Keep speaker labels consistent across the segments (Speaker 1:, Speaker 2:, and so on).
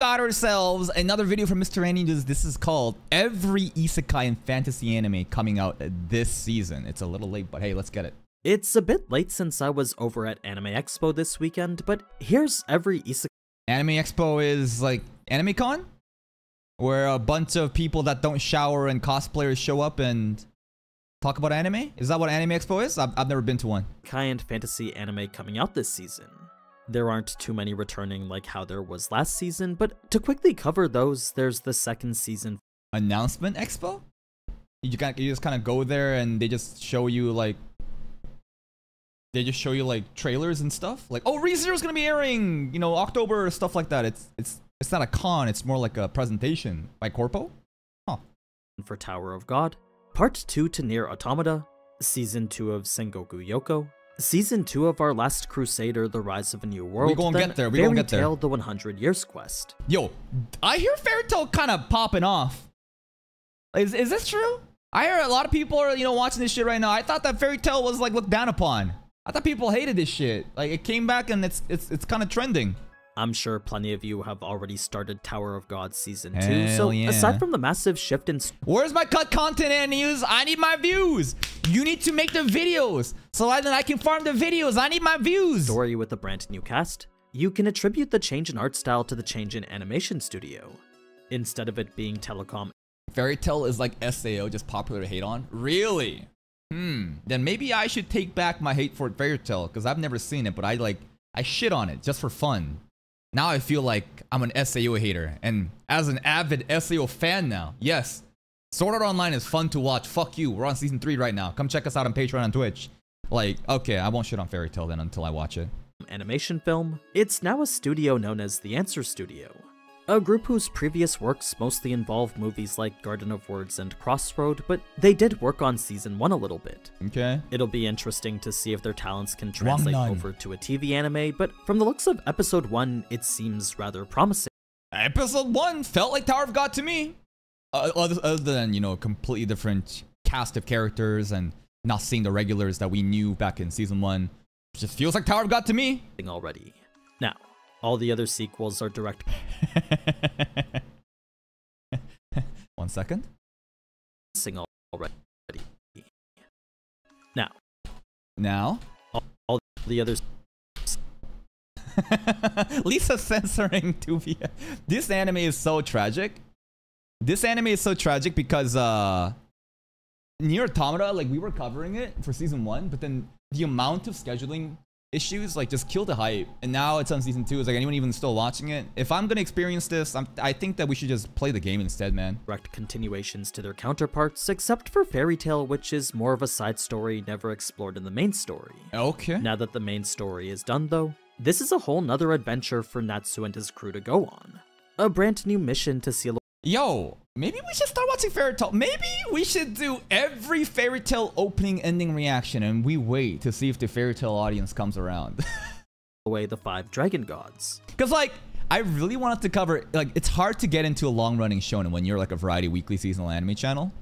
Speaker 1: got ourselves another video from Mr. Aninews. This is called Every Isekai and Fantasy Anime coming out this season. It's a little late, but hey, let's get it.
Speaker 2: It's a bit late since I was over at Anime Expo this weekend, but here's every isekai
Speaker 1: Anime Expo is like Anime Con, where a bunch of people that don't shower and cosplayers show up and talk about anime. Is that what Anime Expo is? I've, I've never been to one.
Speaker 2: Kai and fantasy anime coming out this season. There aren't too many returning like how there was last season, but to quickly cover those, there's the second season
Speaker 1: Announcement Expo. You kind you just kind of go there and they just show you like they just show you like trailers and stuff. Like, oh, ReZero's gonna be airing, you know, October stuff like that. It's it's it's not a con. It's more like a presentation by Corpo. Huh.
Speaker 2: for Tower of God, Part 2 to NieR Automata, Season 2 of Sengoku Yoko, Season 2 of Our Last Crusade or, The Rise of a New World, We
Speaker 1: gonna
Speaker 2: then
Speaker 1: get there, we
Speaker 2: Fairy
Speaker 1: gonna get there.
Speaker 2: Tail, The 100 Years Quest.
Speaker 1: Yo, I hear Fairy Tail kind of popping off. Is is this true? I hear a lot of people are you know watching this shit right now. I thought that Fairy Tail was like looked down upon. I thought people hated this shit. Like it came back and it's it's it's kind of trending.
Speaker 2: I'm sure plenty of you have already started Tower of God Season 2, so
Speaker 1: yeah.
Speaker 2: aside from the massive shift in
Speaker 1: Where's my cut content and news? I need my views. You need to make the videos so I, then I can farm the videos. I need my views.
Speaker 2: story with a brand new cast, you can attribute the change in art style to the change in animation studio. Instead of it being telecom
Speaker 1: Fairy Tail is like SAO, just popular to hate on. Really? Hmm. Then maybe I should take back my hate for Fairy Tail because I've never seen it, but I like I shit on it just for fun. Now I feel like I'm an SAO hater, and as an avid SAO fan now, yes, Sword Art Online is fun to watch. Fuck you. We're on season three right now. Come check us out on Patreon and Twitch. Like, okay, I won't shit on Fairy Tail then until I watch it.
Speaker 2: animation film, it's now a studio known as the Answer Studio. A group whose previous works mostly involve movies like Garden of Words and Crossroad, but they did work on season 1 a little bit.
Speaker 1: Okay.
Speaker 2: It'll be interesting to see if their talents can translate over to a TV anime, but from the looks of episode 1, it seems rather promising.
Speaker 1: Episode one felt like Tower of God to me. Uh, other, other than you know, a completely different cast of characters and not seeing the regulars that we knew back in season one. It just feels like Tower of God to me.
Speaker 2: already. Now, all the other sequels are direct
Speaker 1: One second.
Speaker 2: passing already. Now,
Speaker 1: Now,
Speaker 2: all the others
Speaker 1: Lisa censoring 2 This anime is so tragic. This anime is so tragic because uh NieR Automata, like we were covering it for season one, but then the amount of scheduling issues like just kill the hype. And now it's on season two. Is like anyone even still watching it? If I'm gonna experience this, I'm, I think that we should just play the game instead, man.
Speaker 2: direct continuations to their counterparts, except for Fairy Tail, which is more of a side story never explored in the main story.
Speaker 1: Okay.
Speaker 2: Now that the main story is done, though, this is a whole nother adventure for Natsu and his crew to go on. A brand new mission to seal
Speaker 1: Yo, maybe we should start watching Fairy Tail. Maybe we should do every Fairy Tail opening ending reaction and we wait to see if the Fairy Tail audience comes around.
Speaker 2: away the five dragon gods.
Speaker 1: Because, like, I really wanted to cover, like, it's hard to get into a long running shonen when you're like a variety weekly seasonal anime channel.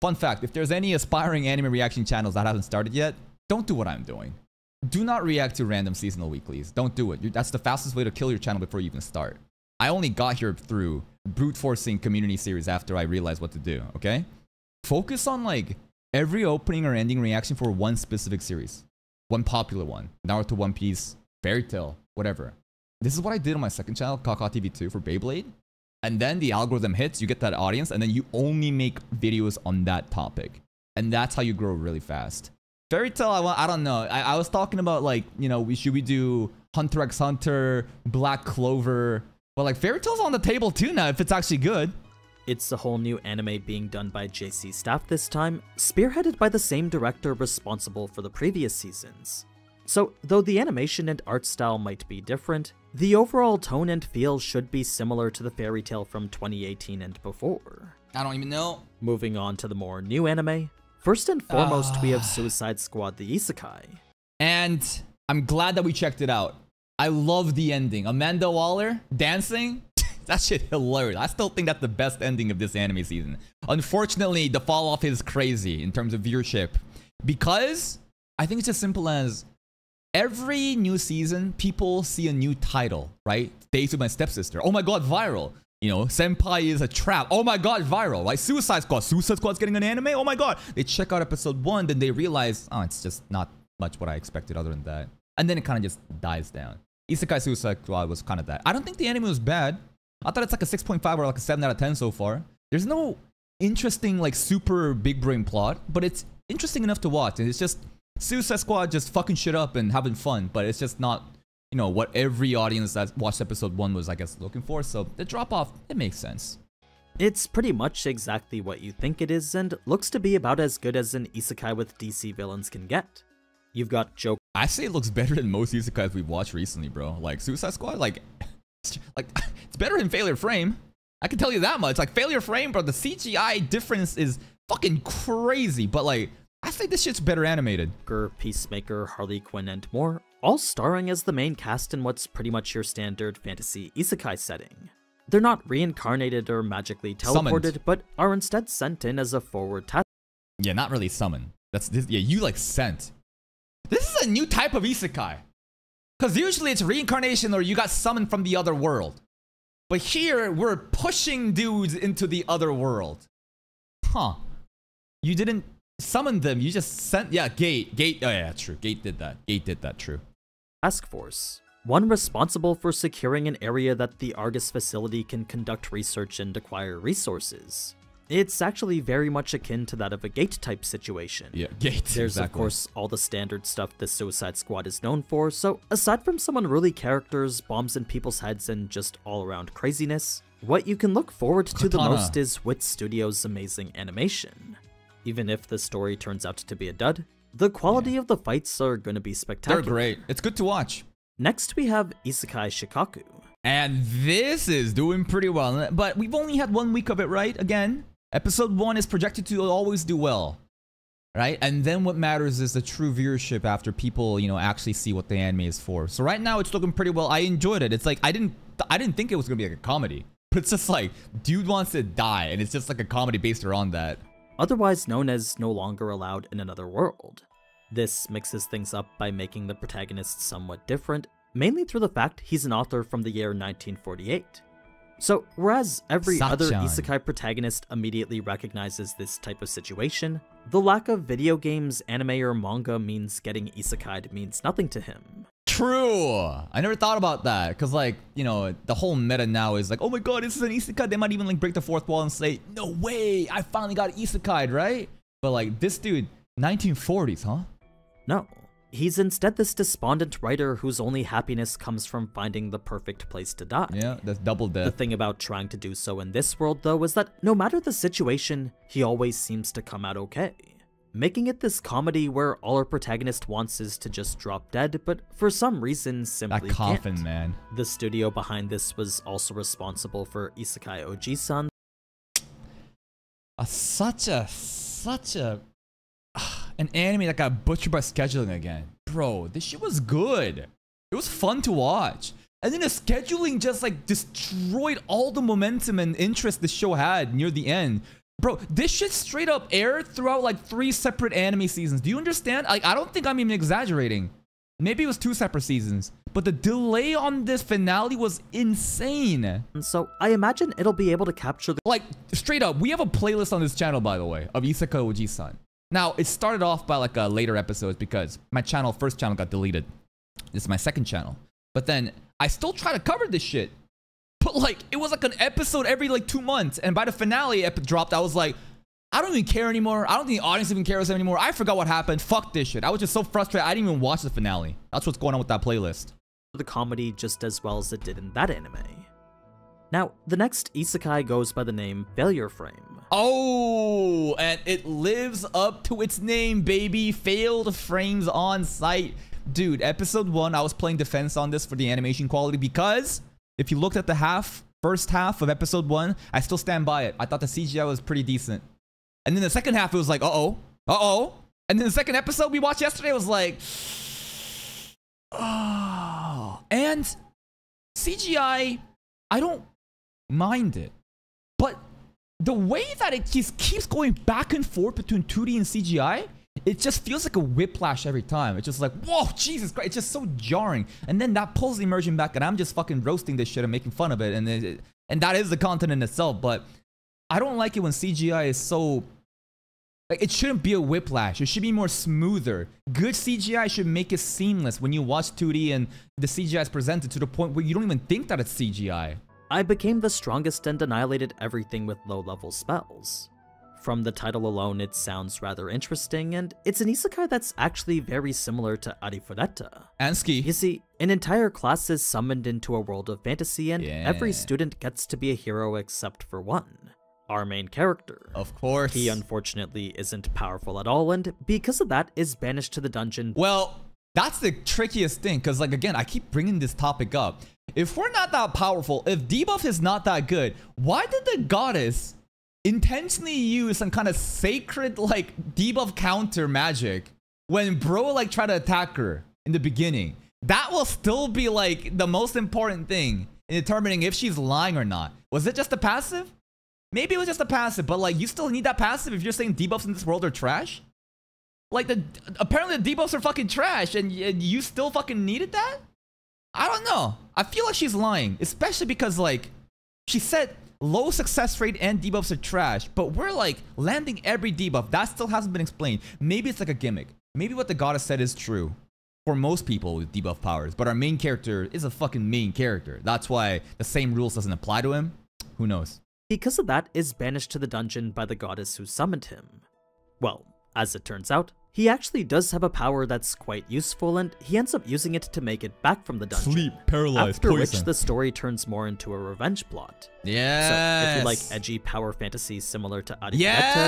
Speaker 1: Fun fact if there's any aspiring anime reaction channels that haven't started yet, don't do what I'm doing. Do not react to random seasonal weeklies. Don't do it. That's the fastest way to kill your channel before you even start. I only got here through brute forcing community series after I realized what to do, okay? Focus on like every opening or ending reaction for one specific series. One popular one. Naruto, One Piece, Fairy Tail, whatever. This is what I did on my second channel, cawcawTV 2 for Beyblade. And then the algorithm hits, you get that audience, and then you only make videos on that topic. And that's how you grow really fast. Fairy Tail, I, I don't know. I, I was talking about like, you know, we should we do Hunter x Hunter, Black Clover. But like Fairy Tail's on the table too now if it's actually good.
Speaker 2: It's a whole new anime being done by JC Staff this time, spearheaded by the same director responsible for the previous seasons. So, though the animation and art style might be different, the overall tone and feel should be similar to the Fairy Tail from 2018 and before.
Speaker 1: I don't even know.
Speaker 2: Moving on to the more new anime, first and foremost we have ah. Suicide Squad the Isekai.
Speaker 1: And I'm glad that we checked it out. I love the ending. Amanda Waller dancing. that shit hilarious. I still think that's the best ending of this anime season. Unfortunately, the fall off is crazy in terms of viewership because I think it's as simple as every new season, people see a new title, right? Days with my stepsister. Oh my god, viral. You know, Senpai is a trap. Oh my god, viral. Right? Suicide Squad. Suicide Squad's getting an anime. Oh my god. They check out episode one, then they realize, oh, it's just not much what I expected other than that. And then it kind of just dies down. Isekai Suicide Squad was kind of that. I don't think the anime was bad. I thought it's like a 6.5 or like a 7 out of 10 so far. There's no interesting, like super big brain plot, but it's interesting enough to watch. And it's just Suicide Squad just fucking shit up and having fun, but it's just not, you know, what every audience that watched episode 1 was, I guess, looking for. So the drop off, it makes sense.
Speaker 2: It's pretty much exactly what you think it is, and looks to be about as good as an isekai with DC villains can get. You've got Joker.
Speaker 1: I say it looks better than most isekais we've watched recently, bro. Like Suicide Squad, like, like it's better than Failure Frame. I can tell you that much. Like Failure Frame, bro, the CGI difference is fucking crazy. But like, I think this shit's better animated.
Speaker 2: Peacemaker, Harley Quinn, and more, all starring as the main cast in what's pretty much your standard fantasy isekai setting. They're not reincarnated or magically teleported, summoned. but are instead sent in as a forward task.
Speaker 1: Yeah, not really summoned. That's this, yeah, you like sent. New type of isekai. Because usually it's reincarnation or you got summoned from the other world. But here, we're pushing dudes into the other world. Huh. You didn't summon them, you just sent... Yeah, Gate. Gate... Oh yeah, true. Gate did that. Gate did that, true.
Speaker 2: Task Force. One responsible for securing an area that the Argus facility can conduct research and acquire resources. It's actually very much akin to that of a Gate type situation.
Speaker 1: Yeah, Gate.
Speaker 2: There's
Speaker 1: exactly.
Speaker 2: of course all the standard stuff the Suicide Squad is known for, so aside from some unruly characters, bombs in people's heads, and just all around craziness, what you can look forward to the most is Wit Studios' amazing animation. Even if the story turns out to be a dud, the quality yeah. of the fights are gonna be spectacular.
Speaker 1: They're great. It's good to watch.
Speaker 2: Next we have Isekai Shikaku.
Speaker 1: And this is doing pretty well, but we've only had one week of it, right? Again, Episode 1 is projected to always do well. Right? And then what matters is the true viewership after people, you know, actually see what the anime is for. So right now it's looking pretty well. I enjoyed it. It's like I didn't I didn't think it was gonna be like a comedy. But it's just like, dude wants to die, and it's just like a comedy based around that.
Speaker 2: Otherwise known as no longer allowed in another world. This mixes things up by making the protagonist somewhat different, mainly through the fact he's an author from the year 1948. So, whereas every other isekai protagonist immediately recognizes this type of situation, the lack of video games, anime, or manga means getting isekai'd means nothing to him.
Speaker 1: True! I never thought about that, because like, you know, the whole meta now is like, oh my god, this is an isekai, they might even like break the fourth wall and say, no way, I finally got isekai'd, right? But like, this dude, 1940s, huh?
Speaker 2: No, He's instead this despondent writer whose only happiness comes from finding the perfect place to die.
Speaker 1: Yeah, that's double death.
Speaker 2: The thing about trying to do so in this world, though, is that no matter the situation, he always seems to come out okay. Making it this comedy where all our protagonist wants is to just drop dead, but for some reason simply
Speaker 1: that coffin,
Speaker 2: can't.
Speaker 1: man.
Speaker 2: The studio behind this was also responsible for Isekai Oji-san.
Speaker 1: Uh, such a, such a an anime that got butchered by scheduling again. Bro, this shit was good. It was fun to watch. And then the scheduling just like destroyed all the momentum and interest the show had near the end. Bro, this shit straight up aired throughout like three separate anime seasons. Do you understand? Like, I don't think I'm even exaggerating. Maybe it was two separate seasons, but the delay on this finale was insane.
Speaker 2: So I imagine it'll be able to capture the-
Speaker 1: Like, straight up, we have a playlist on this channel, by the way, of Isekai Oji-san. Now, it started off by like a later episodes because my channel, first channel got deleted. This is my second channel. But then I still try to cover this shit. But like, it was like an episode every like two months. And by the finale it dropped, I was like, I don't even care anymore. I don't think the audience even cares anymore. I forgot what happened. Fuck this shit. I was just so frustrated. I didn't even watch the finale. That's what's going on with that playlist.
Speaker 2: The comedy just as well as it did in that anime. Now, the next isekai goes by the name Failure Frame.
Speaker 1: Oh, and it lives up to its name, baby. Failed frames on site. Dude, episode one, I was playing defense on this for the animation quality because if you looked at the half, first half of episode one, I still stand by it. I thought the CGI was pretty decent. And then the second half, it was like, uh-oh, uh-oh. And then the second episode we watched yesterday was like, oh. And CGI, I don't mind it. But the way that it just keeps going back and forth between 2D and CGI, it just feels like a whiplash every time. It's just like, whoa, Jesus Christ. It's just so jarring. And then that pulls the immersion back, and I'm just fucking roasting this shit and making fun of it. And, it, and that is the content in itself. But I don't like it when CGI is so. Like, it shouldn't be a whiplash. It should be more smoother. Good CGI should make it seamless when you watch 2D and the CGI is presented to the point where you don't even think that it's CGI.
Speaker 2: I became the strongest and annihilated everything with low level spells. From the title alone, it sounds rather interesting, and it's an isekai that's actually very similar to Arifureta.
Speaker 1: Ansky.
Speaker 2: You see, an entire class is summoned into a world of fantasy, and
Speaker 1: Yeah.
Speaker 2: every student gets to be a hero except for one. Our main character.
Speaker 1: Of course.
Speaker 2: He unfortunately isn't powerful at all, and because of that, is banished to the dungeon.
Speaker 1: Well, that's the trickiest thing, because like again, I keep bringing this topic up. If we're not that powerful, if debuff is not that good, why did the goddess intentionally use some kind of sacred like debuff counter magic when bro like tried to attack her in the beginning? That will still be like the most important thing in determining if she's lying or not. Was it just a passive? Maybe it was just a passive, but like you still need that passive if you're saying debuffs in this world are trash. Like the apparently the debuffs are fucking trash, and, and you still fucking needed that. I don't know. I feel like she's lying, especially because like she said low success rate and debuffs are trash, but we're like landing every debuff. That still hasn't been explained. Maybe it's like a gimmick. Maybe what the goddess said is true for most people with debuff powers, but our main character is a fucking main character. That's why the same rules doesn't apply to him. Who knows?
Speaker 2: Because of that, is banished to the dungeon by the goddess who summoned him. Well, as it turns out, he actually does have a power that's quite useful, and he ends up using it to make it back from the dungeon.
Speaker 1: Sleep, paralyzed,
Speaker 2: After which the story turns more into a revenge plot.
Speaker 1: yeah.
Speaker 2: So if you like edgy power fantasies similar to Arifureta,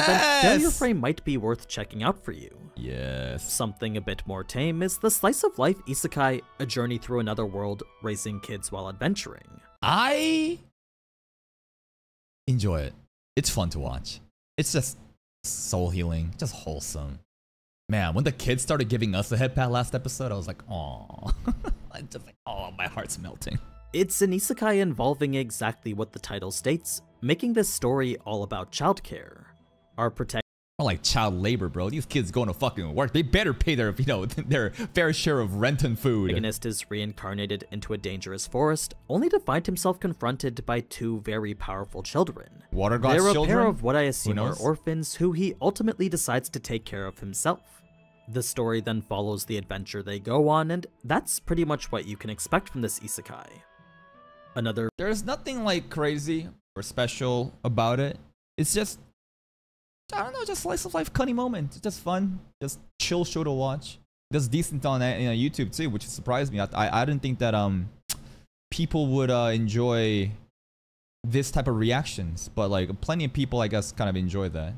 Speaker 2: then Failure
Speaker 1: Yes!
Speaker 2: Frame might be worth checking out for you.
Speaker 1: yes.
Speaker 2: Something a bit more tame is the slice of life isekai, a journey through another world, raising kids while adventuring.
Speaker 1: I enjoy it. It's fun to watch. It's just soul healing, just wholesome. Man, when the kids started giving us a head pat last episode, I was like, oh, just like, oh, my heart's melting.
Speaker 2: It's an isekai involving exactly what the title states, making this story all about childcare. Our protagonist
Speaker 1: More like child labor, bro. These kids going to fucking work. They better pay their, you know, their fair share of rent and food.
Speaker 2: is reincarnated into a dangerous forest, only to find himself confronted by two very powerful children.
Speaker 1: Water God's
Speaker 2: They're a
Speaker 1: children.
Speaker 2: pair of what I assume are orphans who he ultimately decides to take care of himself. The story then follows the adventure they go on, and that's pretty much what you can expect from this isekai. Another
Speaker 1: There's nothing like crazy or special about it. It's just, I don't know, just slice of life cunny moment. Just fun, just chill show to watch. Just decent on uh, you know, YouTube too, which surprised me. I, I I didn't think that um people would uh, enjoy this type of reactions, but like plenty of people I guess kind of enjoy that.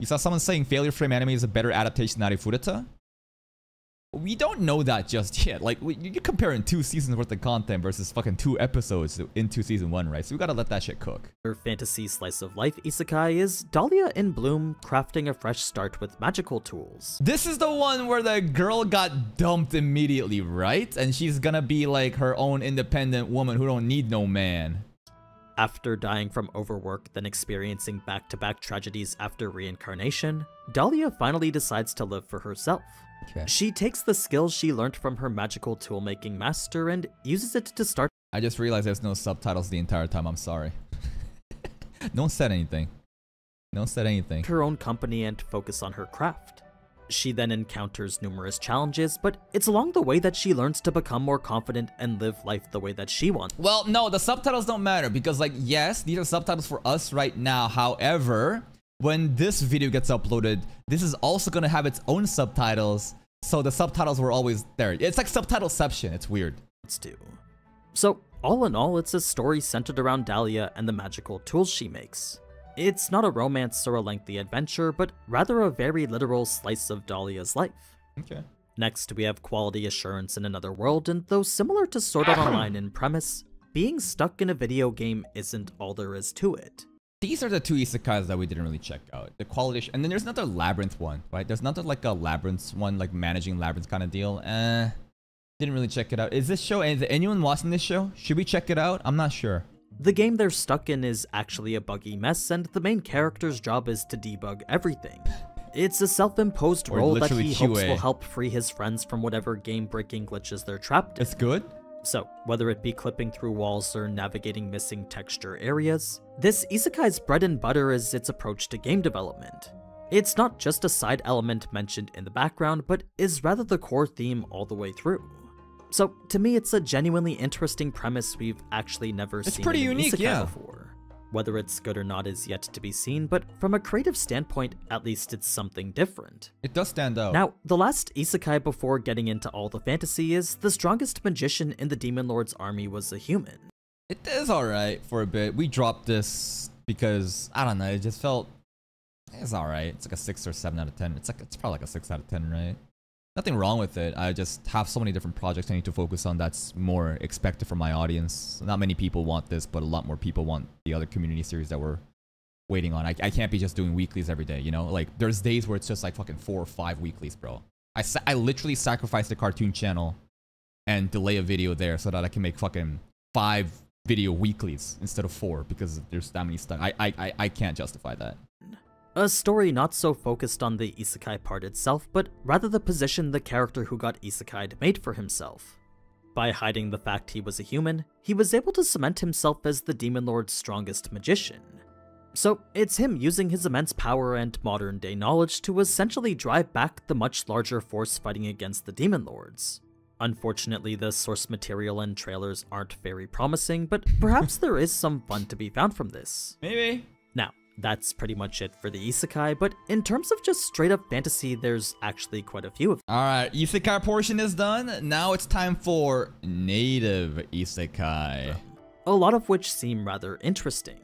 Speaker 1: You saw someone saying Failure Frame Anime is a better adaptation than Arifureta? We don't know that just yet. Like, we- you're comparing two seasons worth of content versus fucking two episodes into season one, right? So we gotta let that shit cook.
Speaker 2: Her fantasy slice of life isekai is Dahlia in Bloom crafting a fresh start with magical tools.
Speaker 1: This is the one where the girl got dumped immediately, right? And she's gonna be like her own independent woman who don't need no man.
Speaker 2: After dying from overwork, then experiencing back to back tragedies after reincarnation, Dahlia finally decides to live for herself.
Speaker 1: Okay.
Speaker 2: She takes the skills she learned from her magical tool-making master and uses it to start
Speaker 1: I just realized there's no subtitles the entire time. I'm sorry. no one said anything. No one said anything.
Speaker 2: her own company and focus on her craft. She then encounters numerous challenges, but it's along the way that she learns to become more confident and live life the way that she wants.
Speaker 1: Well, no, the subtitles don't matter because, like, yes, these are subtitles for us right now. However, when this video gets uploaded, this is also gonna have its own subtitles. So the subtitles were always there. It's like subtitleception. It's weird.
Speaker 2: to. So, all in all, it's a story centered around Dahlia and the magical tools she makes. It's not a romance or a lengthy adventure, but rather a very literal slice of Dahlia's life.
Speaker 1: Okay.
Speaker 2: Next, we have quality assurance in another world, and though similar to Sword Art Online in premise, being stuck in a video game isn't all there is to it.
Speaker 1: These are the two isekais that we didn't really check out. The quality, sh- and then there's another labyrinth one, right? There's another like a labyrinth one, like managing labyrinth kind of deal. Eh, didn't really check it out. Is this show? Is anyone watching this show? Should we check it out? I'm not sure.
Speaker 2: The game they're stuck in is actually a buggy mess, and the main character's job is to debug everything. It's a self-imposed role that he hopes will help free his friends from whatever game-breaking glitches they're trapped in.
Speaker 1: It's good.
Speaker 2: So, whether it be clipping through walls or navigating missing texture areas, this isekai's bread and butter is its approach to game development. It's not just a side element mentioned in the background, but is rather the core theme all the way through. So, to me, it's a genuinely interesting premise we've actually never
Speaker 1: It's
Speaker 2: seen
Speaker 1: pretty unique, yeah.
Speaker 2: before. Whether it's good or not is yet to be seen, but from a creative standpoint, at least it's something different.
Speaker 1: It does stand out.
Speaker 2: Now, the last isekai before getting into all the fantasy is the strongest magician in the Demon Lord's army was a human.
Speaker 1: It is alright for a bit. We dropped this because I don't know. It just felt it's alright. It's like a six or seven out of ten. It's like it's probably like a six out of ten, right? Nothing wrong with it. I just have so many different projects I need to focus on. That's more expected from my audience. Not many people want this, but a lot more people want the other community series that we're waiting on. I, I can't be just doing weeklies every day. You know, like there's days where it's just like fucking four or five weeklies, bro. I I literally sacrificed the cartoon channel and delay a video there so that I can make fucking five video weeklies instead of four because there's that many stuff. I, I, I can't justify that.
Speaker 2: A story not so focused on the isekai part itself, but rather the position the character who got isekai'd made for himself. By hiding the fact he was a human, he was able to cement himself as the Demon Lord's strongest magician. So, it's him using his immense power and modern day knowledge to essentially drive back the much larger force fighting against the Demon Lords. Unfortunately, the source material and trailers aren't very promising, but perhaps there is some fun to be found from this.
Speaker 1: Maybe.
Speaker 2: Now, that's pretty much it for the isekai, but in terms of just straight up fantasy, there's actually quite a few of them.
Speaker 1: All right, isekai portion is done. Now it's time for native isekai.
Speaker 2: a lot of which seem rather interesting.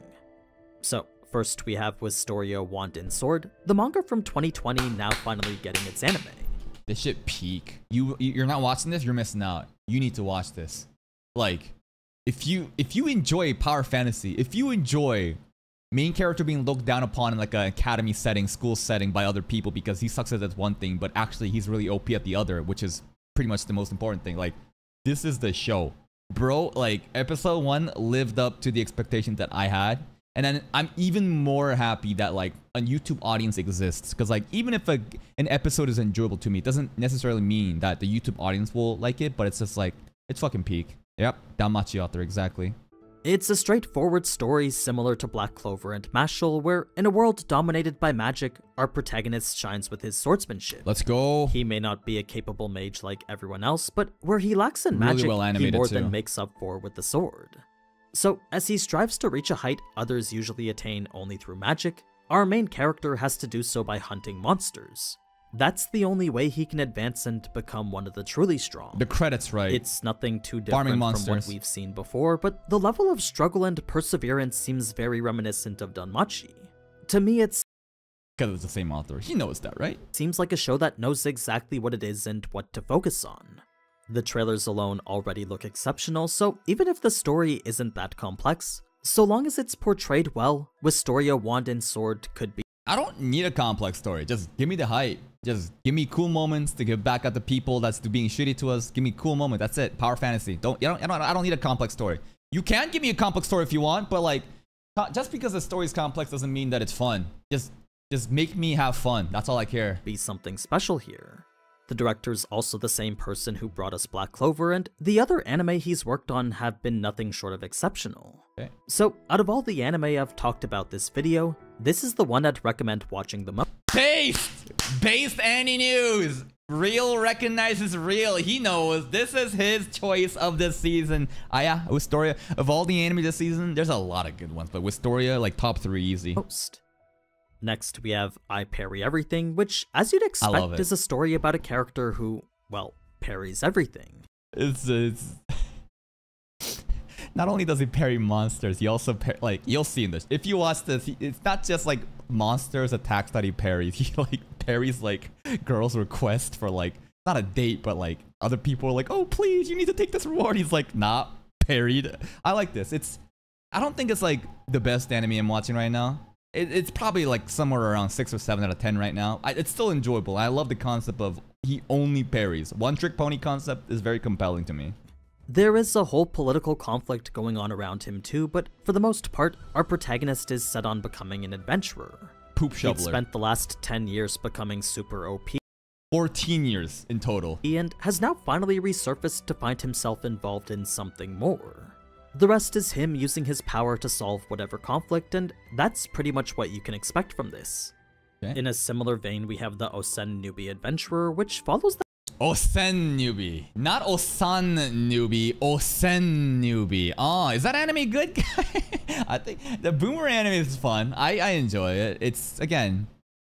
Speaker 2: So, first we have Wistoria Wand and Sword, the manga from 2020 now finally getting its anime.
Speaker 1: This shit peak. You you're not watching this, you're missing out. You need to watch this. Like, if you if you enjoy power fantasy, if you enjoy main character being looked down upon in like an academy setting, school setting by other people because he sucks at that one thing, but actually he's really OP at the other, which is pretty much the most important thing. Like, this is the show. Bro, like episode one lived up to the expectations that I had. And then I'm even more happy that like a YouTube audience exists. Cause like even if a, an episode is enjoyable to me, it doesn't necessarily mean that the YouTube audience will like it, but it's just like it's fucking peak. Yep, Danmachi author, exactly.
Speaker 2: It's a straightforward story similar to Black Clover and Mashle, where in a world dominated by magic, our protagonist shines with his swordsmanship.
Speaker 1: Let's go.
Speaker 2: He may not be a capable mage like everyone else, but where he lacks in
Speaker 1: Really
Speaker 2: magic,
Speaker 1: well
Speaker 2: he more
Speaker 1: too.
Speaker 2: than makes up for with the sword. So, as he strives to reach a height others usually attain only through magic, our main character has to do so by hunting monsters. That's the only way he can advance and become one of the truly strong.
Speaker 1: The credits right.
Speaker 2: It's nothing too different from what we've seen before, but the level of struggle and perseverance seems very reminiscent of Danmachi. To me, it's
Speaker 1: because it's the same author. He knows that, right?
Speaker 2: seems like a show that knows exactly what it is and what to focus on. The trailers alone already look exceptional, so even if the story isn't that complex, so long as it's portrayed well, Wistoria Wand and Sword could be
Speaker 1: I don't need a complex story. Just give me the hype. Just give me cool moments to give back at the people that's being shitty to us. Give me cool moment. That's it. Power fantasy. Don't, you don't, I don't I don't need a complex story. You can give me a complex story if you want, but like just because the story is complex doesn't mean that it's fun. Just just make me have fun. That's all I care.
Speaker 2: be something special here. The director's also the same person who brought us Black Clover, and the other anime he's worked on have been nothing short of exceptional.
Speaker 1: Okay.
Speaker 2: So, out of all the anime I've talked about this video, this is the one I'd recommend watching the most.
Speaker 1: Based! Based Aninews! Real recognizes real. He knows this is his choice of this season. Ah, yeah, Wistoria. Of all the anime this season, there's a lot of good ones, but Wistoria, like top three easy.
Speaker 2: Most. Next, we have I Parry Everything, which, as you'd expect, is a story about a character who, well, parries everything.
Speaker 1: It's it's. Not only does he parry monsters, he also par- like you'll see in this. If you watch this, it's not just like monsters attacks that he parries. He like parries like girls' request for like not a date, but like other people are like, "Oh, please, you need to take this reward." He's like, "Not parried." I like this. It's. I don't think it's like the best anime I'm watching right now. It, it's probably like somewhere around six or seven out of ten right now. I, it's still enjoyable. I love the concept of he only parries. One trick pony concept is very compelling to me.
Speaker 2: There is a whole political conflict going on around him too, but for the most part, our protagonist is set on becoming an adventurer.
Speaker 1: poop shoveler.
Speaker 2: He'd spent the last 10 years becoming super OP
Speaker 1: 14 years in total.
Speaker 2: and has now finally resurfaced to find himself involved in something more. The rest is him using his power to solve whatever conflict, and that's pretty much what you can expect from this.
Speaker 1: Okay.
Speaker 2: In a similar vein, we have the Osen Newbie Adventurer, which follows the
Speaker 1: Osen newbie. Not Osan newbie, Osen newbie. Oh, is that anime good? I think the Boomer anime is fun. I, I enjoy it. It's, again,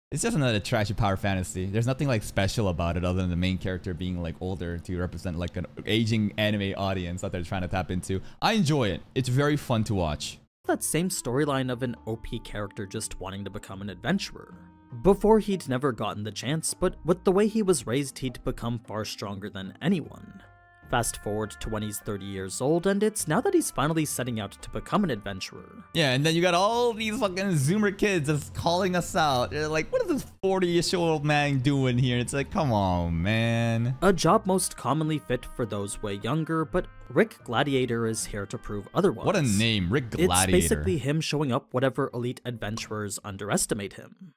Speaker 1: it's just another trashy power fantasy. There's nothing like special about it other than the main character being like older to represent like an aging anime audience that they're trying to tap into. I enjoy it. It's very fun to watch.
Speaker 2: that same storyline of an OP character just wanting to become an adventurer. Before he'd never gotten the chance, but with the way he was raised, he'd become far stronger than anyone. Fast forward to when he's 30 years old, and it's now that he's finally setting out to become an adventurer.
Speaker 1: Yeah, and then you got all these fucking Zoomer kids just calling us out. They're like, what is this 40-ish old man doing here? It's like, come on, man.
Speaker 2: A job most commonly fit for those way younger, but Rick Gladiator is here to prove otherwise.
Speaker 1: What a name, Rick Gladiator.
Speaker 2: It's basically him showing up whatever elite adventurers underestimate him.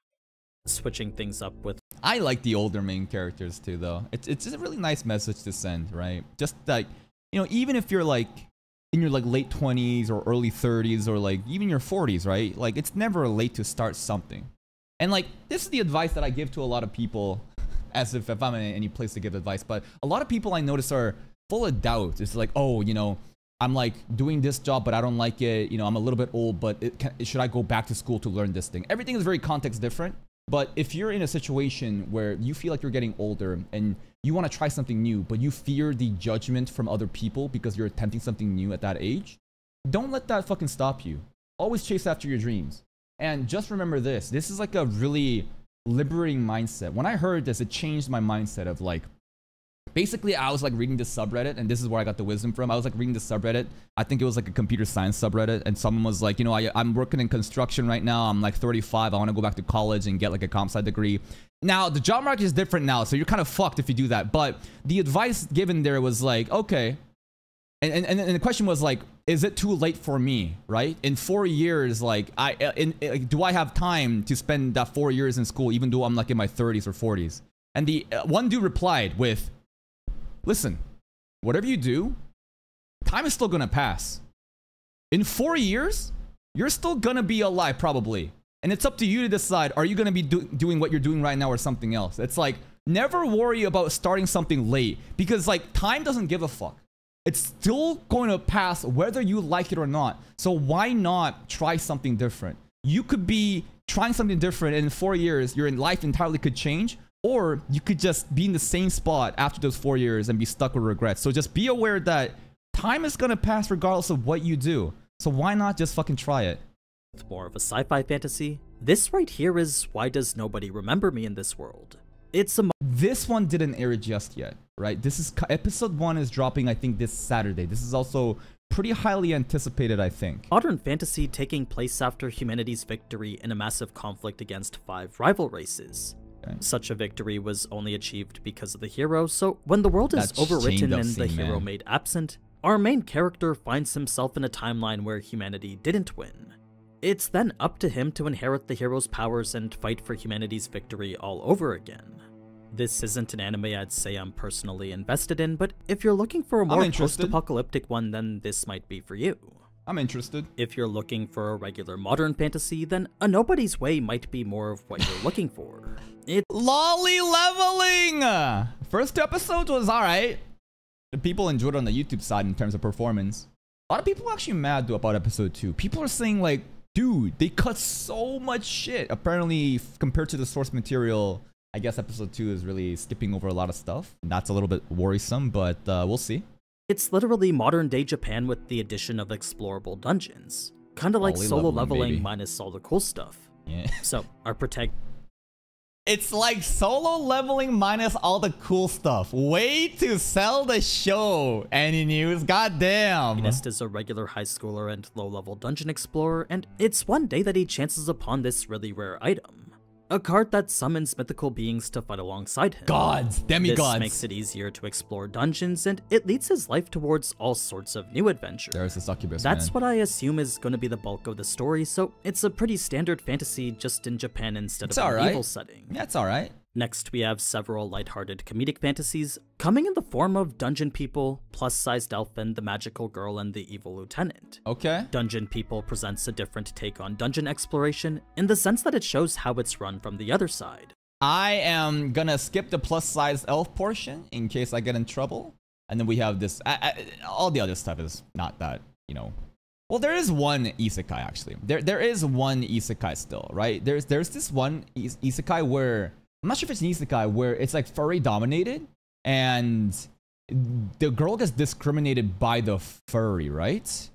Speaker 2: Switching things up with
Speaker 1: I like the older main characters too, though. It's it's a really nice message to send, right? Just like, you know, even if you're like in your like late 20s or early 30s or like even your 40s, right? Like it's never late to start something. And like this is the advice that I give to a lot of people, as if if I'm in any place to give advice. But a lot of people I notice are full of doubt. It's like, oh, you know, I'm like doing this job, but I don't like it. You know, I'm a little bit old, but it can, should I go back to school to learn this thing? Everything is very context different. But if you're in a situation where you feel like you're getting older and you want to try something new, but you fear the judgment from other people because you're attempting something new at that age, don't let that fucking stop you. Always chase after your dreams. And just remember this this is like a really liberating mindset. When I heard this, it changed my mindset of like, basically i was like reading this subreddit and this is where i got the wisdom from. I was like reading this subreddit. I think it was like a computer science subreddit and someone was like you know I, i'm working in construction right now. I'm like 35 i want to go back to college and get like a comp sci degree. Now the job market is different now so you're kind of fucked if you do that but the advice given there was like okay. And, and, and the question was like is it too late for me? Right? In four years like i in, in, do i have time to spend that four years in school even though i'm like in my 30s or 40s and the uh, one dude replied with listen, whatever you do, time is still gonna pass. In four years, you're still gonna be alive, probably. And it's up to you to decide are you gonna be do- doing what you're doing right now or something else? It's like, never worry about starting something late because, like, time doesn't give a fuck. It's still going to pass whether you like it or not. So, why not try something different? You could be trying something different, and in four years, your life entirely could change, or you could just be in the same spot after those four years and be stuck with regrets. So just be aware that time is gonna pass regardless of what you do. So why not just fucking try it?
Speaker 2: With more of a sci-fi fantasy, this right here is Why Does Nobody Remember Me in This World? It's a
Speaker 1: This one didn't air just yet, right? This is episode one is dropping, I think, this Saturday. This is also pretty highly anticipated, I think.
Speaker 2: modern fantasy taking place after humanity's victory in a massive conflict against five rival races.
Speaker 1: Okay.
Speaker 2: Such a victory was only achieved because of the hero, so when the world is
Speaker 1: That
Speaker 2: overwritten and the hero
Speaker 1: man.
Speaker 2: made absent, our main character finds himself in a timeline where humanity didn't win. It's then up to him to inherit the hero's powers and fight for humanity's victory all over again. This isn't an anime I'd say I'm personally invested in, but if you're looking for a more post-apocalyptic one, then this might be for you.
Speaker 1: I'm interested.
Speaker 2: If you're looking for a regular modern fantasy, then A Nobody's Way might be more of what you're looking for. It
Speaker 1: Lolly leveling! First episode was alright. The people enjoyed on the YouTube side in terms of performance. A lot of people are actually mad though about episode two. People are saying like, dude, they cut so much shit. Apparently, compared to the source material, I guess episode two is really skipping over a lot of stuff. That's a little bit worrisome, but uh, we'll see.
Speaker 2: it's literally modern day Japan with the addition of explorable dungeons. Kinda like solo
Speaker 1: leveling,
Speaker 2: leveling minus all the cool stuff.
Speaker 1: Yeah.
Speaker 2: So, our protagonist
Speaker 1: It's like solo leveling minus all the cool stuff. Way to sell the show. Any news? Goddamn.
Speaker 2: is a regular high schooler and low level dungeon explorer, and it's one day that he chances upon this really rare item. A card that summons mythical beings to fight alongside him.
Speaker 1: Gods, demigods.
Speaker 2: This makes it easier to explore dungeons, and it leads his life towards all sorts of new adventures.
Speaker 1: There's the succubus.
Speaker 2: That's
Speaker 1: man.
Speaker 2: what I assume is going to be the bulk of the story, so it's a pretty standard fantasy just in Japan instead
Speaker 1: It's
Speaker 2: of an
Speaker 1: alright.
Speaker 2: evil setting.
Speaker 1: That's Yeah, all right.
Speaker 2: Next, we have several lighthearted comedic fantasies, coming in the form of Dungeon People, Plus Sized Elf, and the Magical Girl and the Evil Lieutenant.
Speaker 1: Okay.
Speaker 2: Dungeon People presents a different take on dungeon exploration, in the sense that it shows how it's run from the other side.
Speaker 1: I am gonna skip the plus sized elf portion in case I get in trouble. And then we have this. I, I, all the other stuff is not that, you know. Well, there is one isekai actually. There, there is one isekai still, right? There's, there's this one is- isekai where I'm not sure if it's an isekai where it's like furry dominated, and the girl gets discriminated by the furry, right?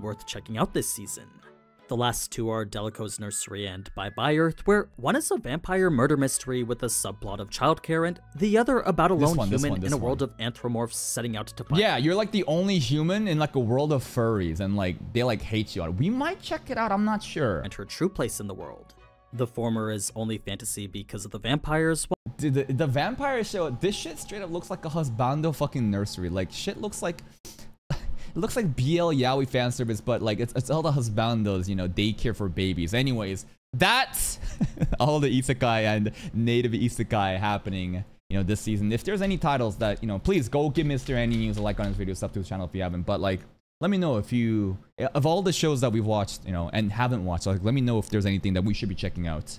Speaker 2: Worth checking out this season. The last two are Delico's Nursery and Bye Bye Earth, where one is a vampire murder mystery with a subplot of childcare, and the other about a
Speaker 1: This
Speaker 2: lone
Speaker 1: one, this
Speaker 2: human
Speaker 1: one, this
Speaker 2: in a
Speaker 1: one.
Speaker 2: world of anthropomorphs setting out to find
Speaker 1: Yeah, you're like the only human in like a world of furries, and like they like hate you. We might check it out. I'm not sure.
Speaker 2: and her true place in the world. The former is only fantasy because of the vampires,
Speaker 1: Dude, the, the vampire show, this shit straight up looks like a husbando fucking nursery. Like shit looks like it looks like BL Yaoi fan service, but like it's it's all the husbandos, you know, daycare for babies. Anyways, that's all the isekai and native isekai happening, you know, this season. If there's any titles that, you know, please go give Mr. Aninews a like on his video, sub to his channel if you haven't. But like let me know if you of all the shows that we've watched, you know, and haven't watched, like let me know if there's anything that we should be checking out.